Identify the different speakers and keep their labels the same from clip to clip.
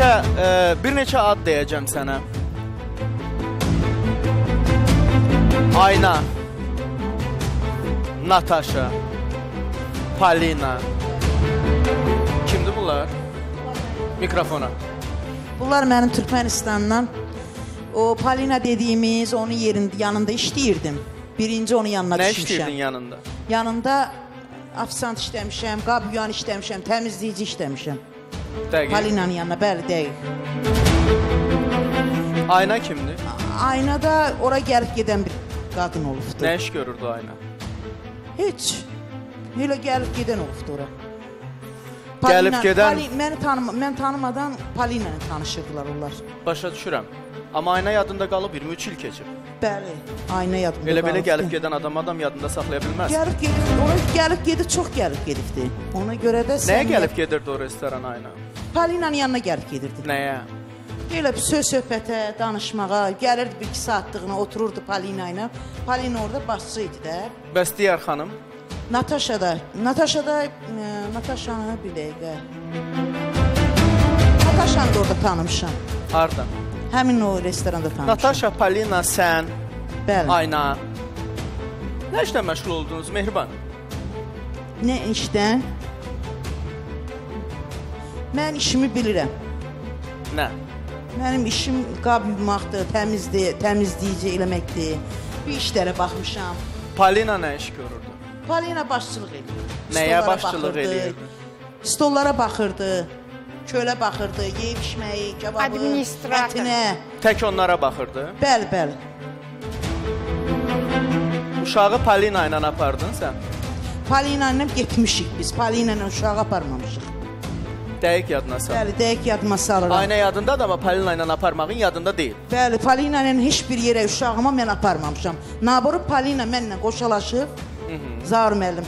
Speaker 1: neçə e, bir neçə ad deyəcəm sənə. Ayna. Natasha. Polina. Kimdir bunlar? Mikrofona.
Speaker 2: Bunlar mənim Türkmenistandan o Palina dediyimiz onun yerində yanında işləyirdim. Birinci onun yanına
Speaker 1: Nə
Speaker 2: düşmüşəm.
Speaker 1: işləyirdin yanında?
Speaker 2: Yanında ofisant işləmişəm, qab yuyan işləmişəm, təmizləyici işləmişəm.
Speaker 1: Dəqiq.
Speaker 2: Palinanın yanına, bəli, dəqiq.
Speaker 1: Ayna kimdir?
Speaker 2: Aynada ora gəlib gedən bir qadın olubdu.
Speaker 1: Nə iş görürdü ayna?
Speaker 2: Heç. Elə gəlib gedən olubdu ora.
Speaker 1: Gəlib gedən-
Speaker 2: Pali, məni tanım mən tanımadan Palina ilə tanışırdılar onlar.
Speaker 1: Başa düşürəm. Amma ayna yadında qalıb 23 il keçib.
Speaker 2: Bəli, ayna yadımda
Speaker 1: Elə belə
Speaker 2: qalıbdı.
Speaker 1: gəlib gedən adam adam yadında saxlaya bilməz.
Speaker 2: Gəlib gedib, ora gəlib gedib, çox gəlib gedibdi. Ona görə də
Speaker 1: Nəyə
Speaker 2: sən
Speaker 1: gəlib gedirdi o restoran ayna?
Speaker 2: Palinanın yanına gəlib gedirdi.
Speaker 1: Nəyə?
Speaker 2: Elə bir söz söhbətə, danışmağa, gəlirdi 1-2 saatlığına otururdu Palina ilə. Palina orada başçı idi də.
Speaker 1: Bəs digər xanım?
Speaker 2: Natasha da, Natasha da, e, Natashanı bir dəqiqə. Natashanı da orada tanımışam.
Speaker 1: Harda?
Speaker 2: Həmin o restoranda tanımışam.
Speaker 1: Natasha, Polina, sən,
Speaker 2: Bəli.
Speaker 1: Ayna. Nə işlə məşğul oldunuz Mehriban?
Speaker 2: Nə işdən? Mən işimi bilirəm.
Speaker 1: Nə?
Speaker 2: Mənim işim qab yumaqdır, təmizdir, təmizləyici eləməkdir. Bir işlərə baxmışam.
Speaker 1: Polina nə iş görürdü?
Speaker 2: Palina başçılıq edir.
Speaker 1: Nəyə başçılıq eləyirdi?
Speaker 2: Stollara baxırdı. Kölə baxırdı, yeyib içməyi, kebabı,
Speaker 3: Administrator.
Speaker 2: ətinə.
Speaker 1: Tək onlara baxırdı.
Speaker 2: Bəli, bəli.
Speaker 1: Uşağı Polina ilə apardın sən?
Speaker 2: Palina ilə getmişik biz. Palina ilə uşağı aparmamışıq.
Speaker 1: Dəqiq yadına sal.
Speaker 2: Bəli, dəqiq yadıma salıram.
Speaker 1: Ayna yadındadır amma Polina ilə aparmağın yadında deyil.
Speaker 2: Bəli, Palina ilə heç bir yerə uşağıma mən aparmamışam. Naboru Palina mənlə qoşalaşıb, Zar müəllim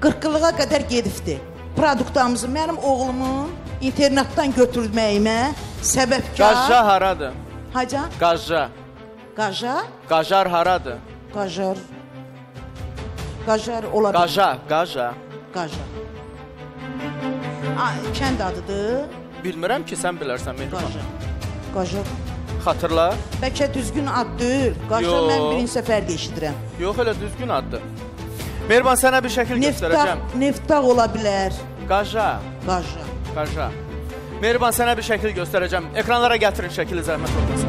Speaker 2: 40 illığa qədər gedibdi. Produktlarımızı mənim oğlumun internatdan götürməyimə səbəbkar
Speaker 1: Qajja haradır?
Speaker 2: Haca?
Speaker 1: Qajja.
Speaker 2: Qaja?
Speaker 1: Qajar haradır?
Speaker 2: Qajar. Qajar ola bilər.
Speaker 1: Qaja, Qaja.
Speaker 2: Qaja. Kənd adıdır.
Speaker 1: Bilmirəm ki, sən bilərsən Mehriban.
Speaker 2: Qaja. Qaja.
Speaker 1: Xatırla.
Speaker 2: Bəlkə düzgün ad deyil. Qaja mən birinci səfər eşidirəm.
Speaker 1: Yox, elə düzgün addır. Mehriban sənə bir şəkil
Speaker 2: Neftaq,
Speaker 1: göstərəcəm.
Speaker 2: neftaq ola bilər.
Speaker 1: Qaja.
Speaker 2: Qaja.
Speaker 1: Qaja. Mehriban sənə bir şəkil göstərəcəm. Ekranlara gətirin şəkili zəhmət olmasa.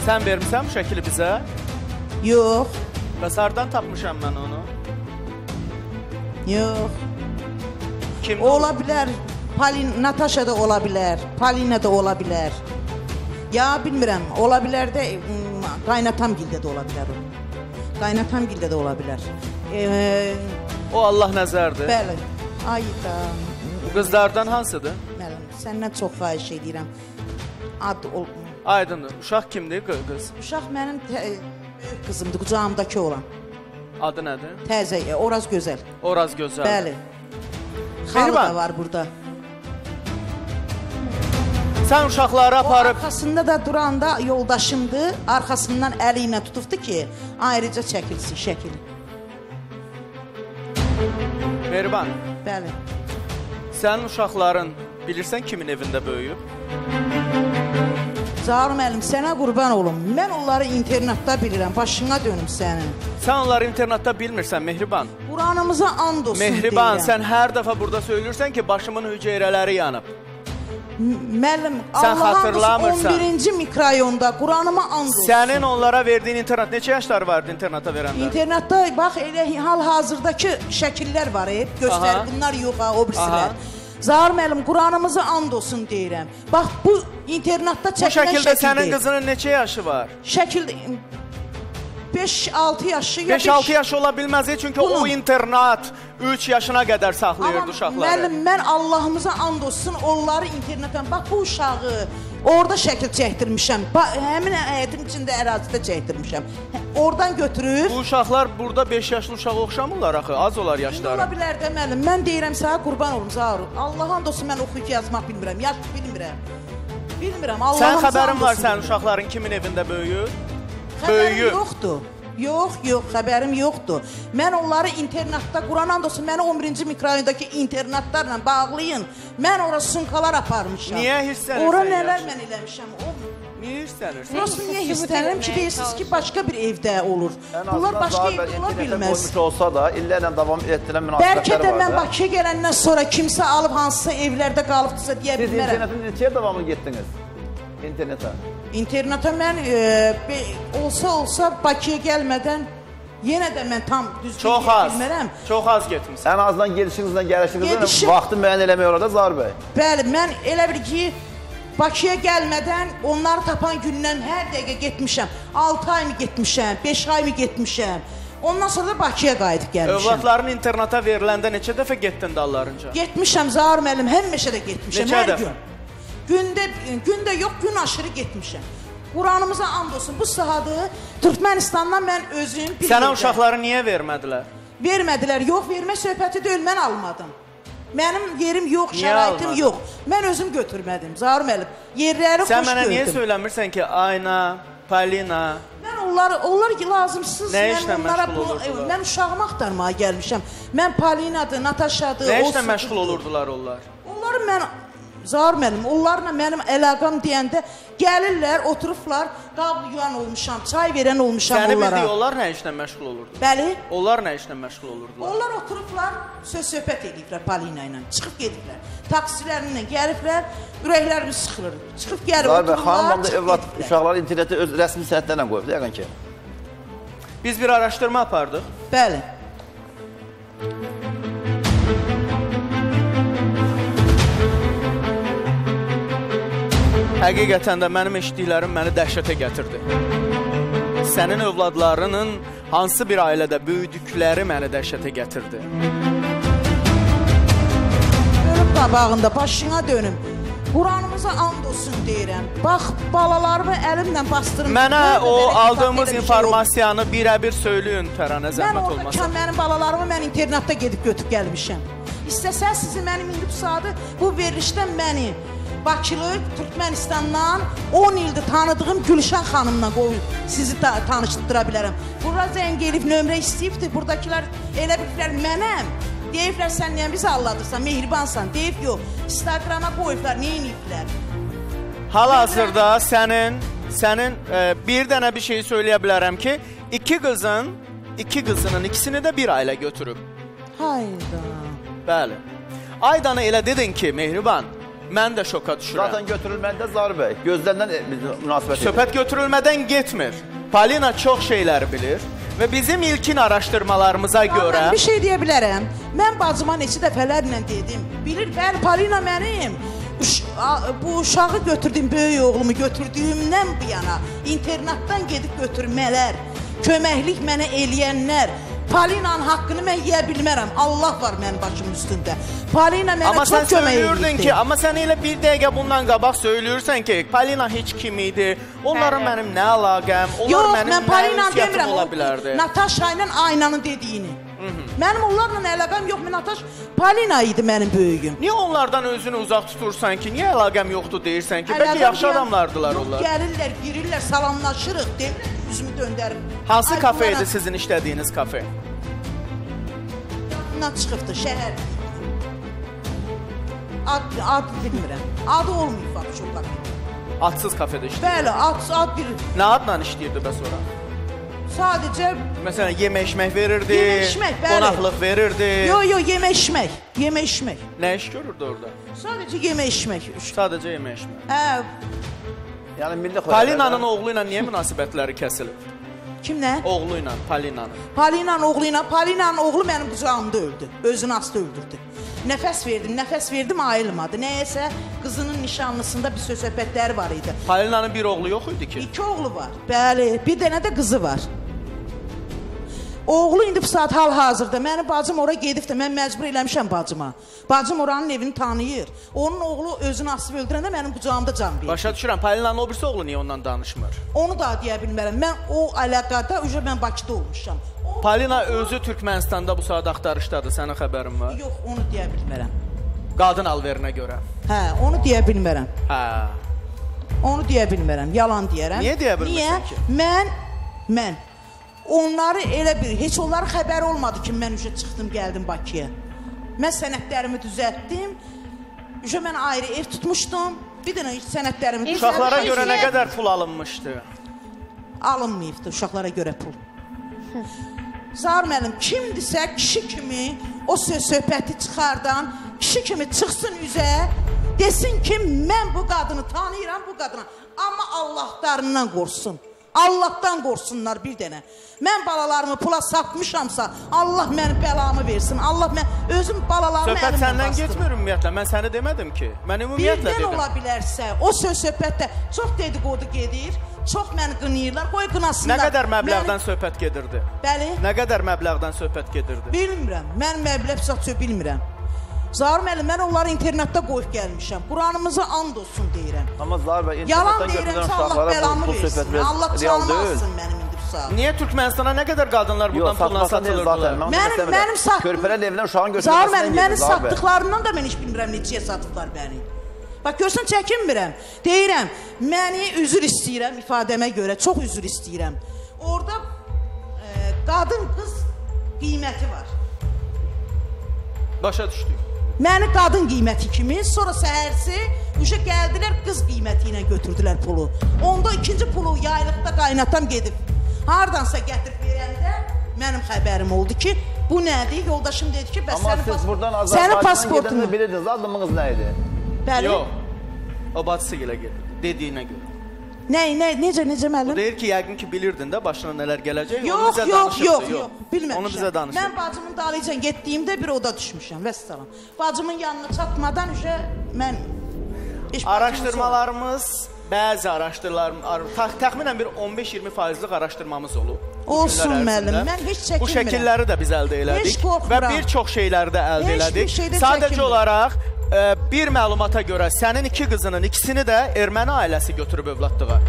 Speaker 1: Sən vermisən bu şəkili bizə?
Speaker 2: Yox.
Speaker 1: Bəs hardan tapmışam mən onu?
Speaker 2: Yox.
Speaker 1: Kim?
Speaker 2: Ola bilər. Palin, Natasha da ola bilər. Palina da ola bilər. Ya bilmirəm, ola bilər də qaynatam gildə də ola bilər. Qaynatam gildə də ola bilər. E,
Speaker 1: O Allah nəzərdir.
Speaker 2: bəli. Ay da.
Speaker 1: Bu qızlardan hansıdır?
Speaker 2: Müəllim, səndən çox xahiş edirəm. Ad ol.
Speaker 1: Aydındır. Uşaq kimdir? Qı- Qız.
Speaker 2: Uşaq mənim tə, böyük qızımdır, qucağımdakı olan.
Speaker 1: Adı nədir?
Speaker 2: Təzə, e, Oraz gözəl.
Speaker 1: Oraz gözəl.
Speaker 2: Bəli. Xalı da var burada.
Speaker 1: Sən uşaqları
Speaker 2: O
Speaker 1: aparıb
Speaker 2: arxasında da duranda yoldaşımdır. Arxasından əli ilə tutubdu ki, ayrıca çəkilsin şəkil.
Speaker 1: Mehriban,
Speaker 2: Bəli.
Speaker 1: sənin uşaqların bilirsən kimin evində böyüyüb?
Speaker 2: Zahir müəllim, sənə qurban olum. Mən onları internatda bilirəm. Başına dönüm sənin.
Speaker 1: Sən onları internetdə bilmirsən Mehriban.
Speaker 2: Quranımıza and olsun
Speaker 1: Mehriban,
Speaker 2: deyirəm.
Speaker 1: sən hər dəfə burada söylürsən ki, başımın hüceyrələri yanıb.
Speaker 2: Müəllim,
Speaker 1: xatırlamırsan.
Speaker 2: 11-ci mikrorayonda Quranıma and olsun.
Speaker 1: Sənin onlara verdiyin internet neçə yaşları vardı interneta verəndə?
Speaker 2: İnternetdə bax elə hal-hazırdakı şəkillər var, e, göstər.
Speaker 1: Aha.
Speaker 2: Bunlar yox ha, o birisilər.
Speaker 1: Aha.
Speaker 2: Zahir müəllim, Quranımıza and olsun deyirəm. Bax bu internetdə
Speaker 1: Bu
Speaker 2: çəkilən
Speaker 1: şəkildə sənin
Speaker 2: şəkildir.
Speaker 1: qızının neçə yaşı var?
Speaker 2: Şəkil 5-6 yaşı ya
Speaker 1: 5-6 yaşı ola bilməz, çünki o
Speaker 2: Bunun-
Speaker 1: internat 3 yaşına qədər saxlayırdı uşaqları.
Speaker 2: müəllim, mən Allahımıza and olsun, onları internetdən bax bu uşağı orada şəkil çəkdirmişəm. Bax həmin həyətin içində ərazidə çəkdirmişəm. Hə, Oradan götürüb
Speaker 1: Bu uşaqlar burada 5 yaşlı uşağa oxşamırlar axı, az olar yaşları.
Speaker 2: Ola bilər də müəllim. Mən deyirəm sənə qurban olum Zaur. Allahın olsun mən oxuyub yazmaq bilmirəm. Yaş bilmirəm. bilmirəm. Allahın
Speaker 1: Sən xəbərin var sənin uşaqların kimin evində böyüyür?
Speaker 2: Xəbərim
Speaker 1: böyüyür.
Speaker 2: yoxdur. Yox, yox, xəbərim yoxdur. Mən onları internatda Quran and olsun, məni 11-ci mikrorayondakı internatlarla bağlayın. Mən ora sumkalar aparmışam.
Speaker 1: Niyə hirslənirsən
Speaker 2: Ora nələr mən eləmişəm. O
Speaker 1: Niyə hirslənirsən?
Speaker 2: Burası niyə
Speaker 3: sübut
Speaker 2: hissələnirəm ki, deyirsiniz ki, başqa bir evdə olur. Bunlar başqa evdə ola bilməz.
Speaker 4: olsa da, illərlə davam etdirən
Speaker 2: Bəlkə
Speaker 4: münasibətlər
Speaker 2: də
Speaker 4: var
Speaker 2: mən
Speaker 4: da.
Speaker 2: Bakıya gələndən sonra kimsə alıb hansısa evlərdə qalıbdısa deyə
Speaker 4: Siz
Speaker 2: bilmərəm.
Speaker 4: internetin neçəyə davamlı getdiniz? İnternetə.
Speaker 2: İnterneta mən e, be- olsa olsa Bakıya gəlmədən yenə də mən tam düzgün
Speaker 1: Çox az.
Speaker 2: bilmərəm.
Speaker 1: Çox az getmisən.
Speaker 4: Ən azından gedişinizlə gəlişinizlə
Speaker 2: Gedişim-
Speaker 4: vaxtı müəyyən eləmək olar da Zahir bəy.
Speaker 2: Bəli, mən elə bir ki Bakıya gəlmədən onları tapan gündən hər dəqiqə getmişəm. 6 ayımı getmişəm, 5 ayımı getmişəm. Ondan sonra da Bakıya qayıdıb gəlmişəm.
Speaker 1: Övladların internata veriləndə neçə dəfə getdin dallarınca?
Speaker 2: Getmişəm Zahir müəllim, həmişə də getmişəm
Speaker 1: Neçə
Speaker 2: hər
Speaker 1: dəfə?
Speaker 2: gün. Gündə gündə yox, gün aşırı getmişəm. Quranımıza and olsun. Bu saatı Türkmenistandan mən özüm bir
Speaker 1: Sənə uşaqları niyə vermədilər?
Speaker 2: vermədilər. Yox, vermə söhbəti deyil, mən almadım. Mənim yerim yox,
Speaker 1: Niyə
Speaker 2: şəraitim
Speaker 1: almadın?
Speaker 2: yox. Mən özüm götürmədim. Zahir müəllim, yerləri
Speaker 1: Sən
Speaker 2: xoş
Speaker 1: mənə niyə
Speaker 2: gördüm.
Speaker 1: söyləmirsən ki, Ayna, Palina,
Speaker 2: Mən onları, onlar lazımsız.
Speaker 1: Nə işlə məşğul
Speaker 2: bu-
Speaker 1: olurdular?
Speaker 2: Mən uşağımı axtarmağa gəlmişəm. Mən Palinadır, Nataşadır.
Speaker 1: nə işlə məşğul olurdular onlar?
Speaker 2: Onları mən Zahir müəllim, onlarla mənim əlaqəm deyəndə gəlirlər, oturublar, qab yuyan olmuşam, çay verən olmuşam
Speaker 1: Səni
Speaker 2: onlara.
Speaker 1: bildiyi onlar nə işlə məşğul olurdular?
Speaker 2: Bəli.
Speaker 1: Onlar nə işlə məşğul olurdular?
Speaker 2: Onlar oturublar, söz söhbət edirlər Palina ilə. Çıxıb gedirlər. Taksilərlə gəliblər, ürəklərimiz sıxılır. Çıxıb gəlib otururlar,
Speaker 4: xanım da
Speaker 2: gedirlər.
Speaker 4: uşaqları internetə öz rəsmi səhifələrlə qoyub da yəqin ki.
Speaker 1: Biz bir araşdırma apardıq.
Speaker 2: Bəli.
Speaker 1: Həqiqətən də mənim eşitdiklərim məni dəhşətə gətirdi. Sənin övladlarının hansı bir ailədə böyüdükləri məni dəhşətə gətirdi.
Speaker 2: Ölüb qabağında başına dönüm. Quranımıza and olsun deyirəm. Bax, balalarımı əlimlə bastırım.
Speaker 1: Mənə
Speaker 2: Mən
Speaker 1: o aldığımız informasiyanı birə-bir söyləyin Təranə
Speaker 2: Mən
Speaker 1: zəhmət
Speaker 2: oradakən
Speaker 1: olmasa.
Speaker 2: mənim balalarımı mən internatda gedib götürüb gəlmişəm. İstəsəz sizi mənim indi bu saatı bu verilişdən məni Bakılı Türkmenistandan 10 ildir tanıdığım Gülşən xanımla qoy sizi ta tanışdıra bilərəm. Bura zəng elib nömrə istəyibdi. Buradakılar elə bildilər mənəm. Deyiblər sən niyə bizi alladırsan, mehribansan. Deyib yox. Instagrama qoyublar, nə ediblər?
Speaker 1: Hal-hazırda sənin sənin e, bir dənə bir şey söyləyə bilərəm ki, iki qızın, iki qızının ikisini də bir ailə götürüb.
Speaker 2: Hayda.
Speaker 1: Bəli. Aydanı elə dedin ki, Mehriban, mən də şoka düşürəm.
Speaker 4: Zaten götürülməndə Zahir bəy, gözlənilən e, münasibət edir.
Speaker 1: Söhbət götürülmədən getmir. Palina çox şeylər bilir və bizim ilkin araşdırmalarımıza görə
Speaker 2: Mən bir şey deyə bilərəm. Mən bacıma neçə dəfələrlə dedim. Bilir, bəli, Palina mənim. Uş bu uşağı götürdüm, böyük oğlumu götürdüyümdən bu yana internatdan gedib götürmələr, köməklik mənə eləyənlər, Palinanın haqqını mən yeyə bilmərəm. Allah var mənim başımın üstündə. Palina mənə
Speaker 1: Amma
Speaker 2: çox kömək etdi.
Speaker 1: ki, amma sən elə bir dəqiqə bundan qabaq söyləyirsən ki, Palina heç kim idi. Onların
Speaker 3: Bəli.
Speaker 1: mənim nə əlaqəm? Onlar
Speaker 2: Yox,
Speaker 1: mənim
Speaker 2: mən Palina
Speaker 1: nə ünsiyyətim
Speaker 2: demirəm.
Speaker 1: ola bilərdi.
Speaker 2: Natasha ilə Aynanın dediyini. Mənim onlarla əlaqəm yox. Mən Nataş Palina idi mənim böyüyüm.
Speaker 1: Niyə onlardan özünü uzaq tutursan ki? Niyə əlaqəm yoxdur deyirsən ki? Bəlkə
Speaker 2: Əlaqəm
Speaker 1: yaxşı
Speaker 2: deyən-
Speaker 1: adamlardılar
Speaker 2: Yox,
Speaker 1: onlar.
Speaker 2: Gəlirlər, girirlər, salamlaşırıq. Ki, üzümü döndərim.
Speaker 1: Hansı
Speaker 2: Ay,
Speaker 1: kafe
Speaker 2: bunlara
Speaker 1: idi sizin işlədiyiniz kafe?
Speaker 2: Yadımdan çıxıbdı şəhər. Ad, ad bilmirəm. Adı olmayıb vəbşə o kafe.
Speaker 1: Adsız kafedə işləyirdi.
Speaker 2: Bəli, ad, ad bir
Speaker 1: Nə adla işləyirdi bəs ora?
Speaker 2: sadəcə
Speaker 1: Məsələn, yemək içmək verirdi,
Speaker 2: Yemək içmək, bəli.
Speaker 1: qonaqlıq verirdi.
Speaker 2: Yo yo yemək içmək, yemək içmək.
Speaker 1: Nə iş görürdü orada?
Speaker 2: Sadəcə yemək içmək.
Speaker 1: Sadəcə yemək içmək.
Speaker 2: Hə,
Speaker 4: Yəni milli xoyarlar.
Speaker 1: Palinanın oğlu ilə niyə münasibətləri kəsilib?
Speaker 2: Kimlə?
Speaker 1: Oğlu ilə, Palinanın.
Speaker 2: Palinanın oğlu ilə, Palinanın oğlu mənim qucağımda öldü. Özünü astı öldürdü. Nəfəs verdim, nəfəs verdim ayılmadı. Nəyəsə qızının nişanlısında bir söz söhbətləri var idi.
Speaker 1: Palinanın bir oğlu yox idi ki.
Speaker 2: İki oğlu var. Bəli, bir dənə də qızı var. Oğlu indi bu saat hal-hazırda. Mənim bacım ora gedib də mən məcbur eləmişəm bacıma. Bacım oranın evini tanıyır. Onun oğlu özünü asıb öldürəndə mənim qucağımda can verir.
Speaker 1: Başa düşürəm. Palinanın o birisi oğlu niyə ondan danışmır?
Speaker 2: Onu da deyə bilmərəm. Mən o əlaqədə ücə mən Bakıda olmuşam. O,
Speaker 1: Palina özü Türkmənistanda bu saat axtarışdadır. Sənin xəbərin var?
Speaker 2: yox, onu deyə bilmərəm.
Speaker 1: Qadın alverinə görə.
Speaker 2: Hə, onu deyə bilmərəm.
Speaker 1: Hə.
Speaker 2: Onu deyə bilmirəm, yalan deyərəm.
Speaker 1: Niyə deyə bilmirsən
Speaker 2: Niyə?
Speaker 1: ki?
Speaker 2: Mən mən onları elə bir heç onların xəbəri olmadı ki, mən uje çıxdım, gəldim Bakıya. Mən sənədlərimi düzəltdim. Uje mən ayrı ev tutmuşdum. Bir dənə sənədlərimi
Speaker 1: Uşaqlara
Speaker 2: düzəltdim.
Speaker 1: görə nə qədər pul alınmışdı?
Speaker 2: alınmayıbdı uşaqlara görə pul. Zar müəllim kimdisə kişi kimi o söz söhbəti çıxardan kişi kimi çıxsın üzə desin ki mən bu qadını tanıyıram bu qadını amma Allahlarından qorxsun. Allahdan qorxsunlar bir dənə. Mən balalarımı pula satmışamsa Allah mənim bəlamı versin. Allah mən özüm balalarımı
Speaker 1: Söhbət səndən
Speaker 2: bastım.
Speaker 1: getmir ümumiyyətlə. Mən səni demədim ki. Mən ümumiyyətlə
Speaker 2: Birdən
Speaker 1: dedim.
Speaker 2: ola bilərsə, o söz söhbətdə çox dedikodu gedir, çox məni qınayırlar. Qoy qınasınlar.
Speaker 1: Nə qədər məbləğdən
Speaker 2: Məni-
Speaker 1: söhbət gedirdi?
Speaker 2: Bəli.
Speaker 1: Nə qədər məbləğdən söhbət gedirdi?
Speaker 2: Bilmirəm. Mən məbləğ satıyor bilmirəm. Zahir müəllim, mən onları internetdə qoyub gəlmişəm. Quranımızı and olsun deyirəm.
Speaker 4: Amma Zahir bəy
Speaker 2: deyirəm
Speaker 4: götürülən uşaqlara bu, bu söhbət biraz
Speaker 2: Allah
Speaker 4: real deyil.
Speaker 2: alsın mənim indirsa.
Speaker 1: Niyə Türkmənistana nə qədər qadınlar buradan pulla satılırdılar?
Speaker 2: Mənim mənim satdığım
Speaker 4: Körpələr evindən uşağın
Speaker 2: Zahir
Speaker 4: götürülməsindən
Speaker 2: müəllim,
Speaker 4: gedir
Speaker 2: mənim
Speaker 4: Zahir
Speaker 2: satdıqlarından da mən heç bilmirəm neçəyə satıblar məni. Bax görsən çəkinmirəm. Deyirəm, məni üzr istəyirəm ifadəmə görə, çox üzr istəyirəm. Orda e, qadın qız qiyməti var.
Speaker 1: Başa düşdük.
Speaker 2: Məni qadın qiyməti kimi, sonra səhərsi uşa gəldilər qız qiyməti ilə götürdülər pulu. Onda ikinci pulu yaylıqda qaynatam gedib. Hardansa gətirib verəndə mənim xəbərim oldu ki, bu nədir? Yoldaşım dedi ki, bəs
Speaker 4: Amma
Speaker 2: sənin
Speaker 4: siz buradan
Speaker 2: sənin
Speaker 4: Azərbaycandan
Speaker 2: pasportun.
Speaker 4: gedəndə bilirdiniz adımınız nə idi?
Speaker 2: Bəli.
Speaker 1: Yox. O bacısı ilə gedirdi. Dediyinə görə.
Speaker 2: Nə, nə, necə, necə
Speaker 1: O
Speaker 2: müəllim?
Speaker 1: deyir ki, yəqin ki bilirdin də başına nələr gələcək. onu
Speaker 2: Yox,
Speaker 1: bizə
Speaker 2: yox, yox, yox, bilməmişəm.
Speaker 1: Onu bizə danışır.
Speaker 2: Mən bacımın dalıcan getdiyimdə bir oda düşmüşəm, vəssalam. Bacımın yanına çatmadan üşə mən
Speaker 1: Araşdırmalarımız, bəzi araşdırmalar, təx təxminən bir 15-20 faizlik araşdırmamız olub. bu
Speaker 2: Olsun müəllim, mən heç
Speaker 1: Bu
Speaker 2: çəkinmirəm.
Speaker 1: şəkilləri də biz əldə elədik
Speaker 2: Heç
Speaker 1: və
Speaker 2: qorxmuram.
Speaker 1: bir çox şeyləri də əldə
Speaker 2: Heç bir
Speaker 1: elədik.
Speaker 2: şeydən
Speaker 1: Sadəcə
Speaker 2: çəkinmirəm.
Speaker 1: olaraq bir məlumata görə sənin iki qızının ikisini də erməni ailəsi götürüb övladlığa.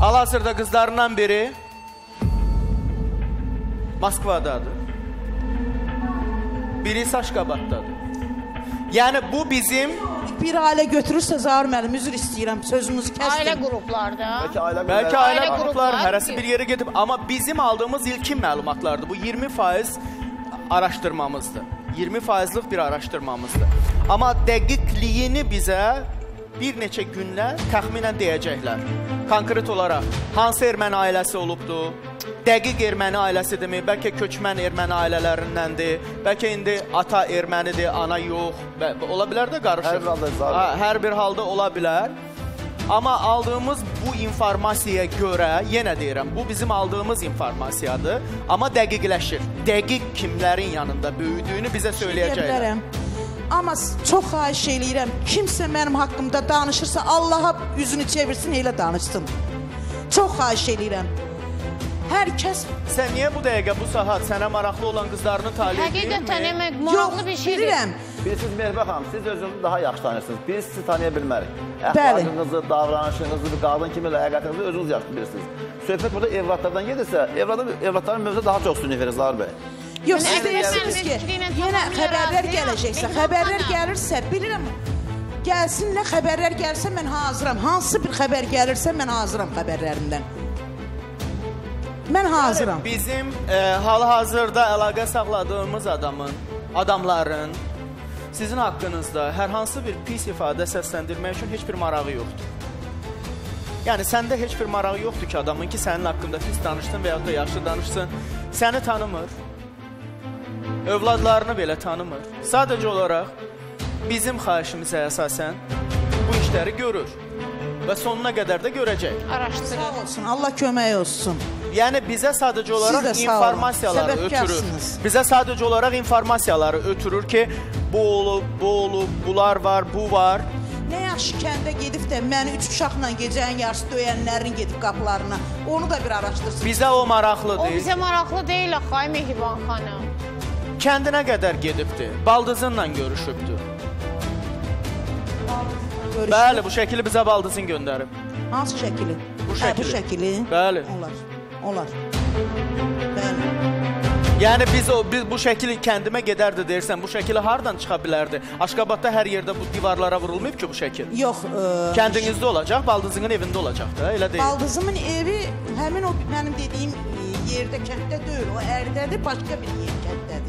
Speaker 1: Hal-hazırda qızlarından biri Moskvadadır. Biri Saşqabaddadır. Yəni bu bizim
Speaker 2: Bir ailə götürürsə Zahir müəllim üzr istəyirəm, sözünüzü kəsdim.
Speaker 3: Ailə qruplarda.
Speaker 4: Bəlkə ailə
Speaker 1: Bəlkə ailə
Speaker 3: Ailə
Speaker 1: qrupları
Speaker 3: qrupları
Speaker 1: hərəsi bir yerə gedib, amma bizim aldığımız ilkin məlumatlardır. Bu 20% araşdırmamızdır. 20 faizlik bir araşdırmamızdır. Amma dəqiqliyini bizə bir neçə gündən təxminən deyəcəklər. Konkret olaraq hansı erməni ailəsi olubdu? Dəqiq erməni ailəsidimi? Bəlkə köçmən erməni ailələrindəndir. Bəlkə indi ata ermənidir, ana yox. Və ola bilər də qarışıq.
Speaker 4: Hər bir halda zar-
Speaker 1: Ha, hər bir halda ola bilər. Amma aldığımız bu informasiyaya görə, yenə deyirəm, bu bizim aldığımız informasiyadır, amma dəqiqləşir. Dəqiq kimlərin yanında böyüdüyünü bizə
Speaker 2: Deyə
Speaker 1: söyləyəcəklər.
Speaker 2: bilərəm. Amma çox xahiş eləyirəm, kimsə mənim haqqımda danışırsa Allaha üzünü çevirsin, elə danışsın. Çox xahiş eləyirəm. Hər kəs
Speaker 1: Sən niyə bu dəqiqə bu saat sənə maraqlı olan qızlarını talih
Speaker 3: Həqiqətən
Speaker 1: etmirmi?
Speaker 3: emək
Speaker 2: yox,
Speaker 3: maraqlı bir şeydir.
Speaker 2: bilirəm.
Speaker 4: Bilirsiniz Mehrbə xanım, siz özünüzü daha yaxşı tanıyırsınız. Biz sizi tanıya bilmərik. Əxlaqınızı, davranışınızı, bir qadın kimi ləyaqətinizi özünüz yaxşı bilirsiniz. Söhbət burada evlatlardan gedirsə, evladın evlatların mövzuda daha çox üstünlük verir Zahir bəy.
Speaker 2: Yox, siz deyirsiniz ki, yenə xəbərlər gələcəksə, xəbərlər gəlirsə, bilirəm. Gəlsin nə xəbərlər gəlsə mən hazıram. Hansı bir xəbər gəlirsə mən hazıram xəbərlərimdən. Mən hazıram.
Speaker 1: Bizim e, hal-hazırda əlaqə saxladığımız adamın, adamların sizin haqqınızda hər hansı bir pis ifadə səsləndirmək üçün heç bir marağı yoxdur. Yəni səndə heç bir marağı yoxdur ki, adamın ki, sənin haqqında pis danışsın və ya da yaxşı danışsın. Səni tanımır. Övladlarını belə tanımır. Sadəcə olaraq bizim xahişimizə əsasən bu işləri görür və sonuna qədər də görəcək.
Speaker 3: Araşdırır.
Speaker 2: Sağ olsun. Allah kömək olsun.
Speaker 1: Yəni bizə sadəcə olaraq informasiyaları ötürür. Bizə sadəcə olaraq informasiyaları ötürür ki, bu olub, bu olub, bunlar var, bu var.
Speaker 2: Nə yaxşı kəndə gedib də məni üç uşaqla gecənin yarısı döyənlərin gedib qapılarına. Onu da bir araşdırsın.
Speaker 1: Bizə o maraqlı
Speaker 3: O
Speaker 1: deyil.
Speaker 3: bizə maraqlı deyil axı, ay Mehriban xanım.
Speaker 1: Kəndinə qədər gedibdi. Baldızınla görüşübdü.
Speaker 2: Görüşürük.
Speaker 1: Bəli, bu şəkili bizə baldızın göndərib.
Speaker 2: Hansı şəkili?
Speaker 1: Bu
Speaker 2: Hə, bu
Speaker 1: şəkili.
Speaker 2: şəkili.
Speaker 1: Bəli.
Speaker 2: Olar. Olar. Bəli.
Speaker 1: Yəni biz o biz bu şəkil kəndimə gedərdi deyirsən, bu şəkili hardan çıxa bilərdi? Aşqabadda hər yerdə bu divarlara vurulmayıb ki bu şəkil.
Speaker 2: Yox, ə,
Speaker 1: Kəndinizdə olacaq, baldızının evində olacaq da, elə deyil.
Speaker 2: Baldızımın evi həmin o mənim dediyim e, yerdə kənddə deyil, o ərdədir, başqa bir yer kənddədir.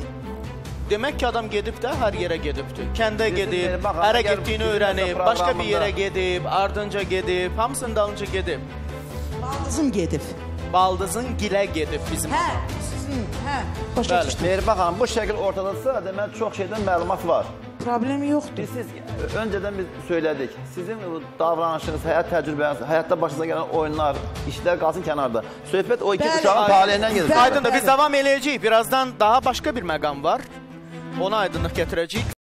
Speaker 1: Demək ki, adam gedib də hər yerə gedibdi. Kəndə gedib, hərə getdiyini öyrənib, başqa bir yerə gedib, ardınca gedib, hamısının dalınca gedib.
Speaker 2: Baldızım gedib.
Speaker 1: Baldızın gilə gedib bizim.
Speaker 2: Hə, sizin, hə, başa
Speaker 1: Bəli.
Speaker 2: düşdüm.
Speaker 4: Mehriban xanım, bu şəkil ortadadırsa, deməli çox şeydən məlumat var.
Speaker 2: Problem yoxdur.
Speaker 4: Siz öncədən biz söylədik. Sizin bu davranışınız, həyat təcrübəniz, həyatda başınıza gələn oyunlar, işlər qalsın kənarda. Söhbət o iki uşağın
Speaker 2: aydın.
Speaker 4: taleyindən gedir.
Speaker 2: Bəli.
Speaker 1: Aydındır, biz davam eləyəcəyik. Birazdan daha başqa bir məqam var. Ona aydınlıq gətirəcəyik.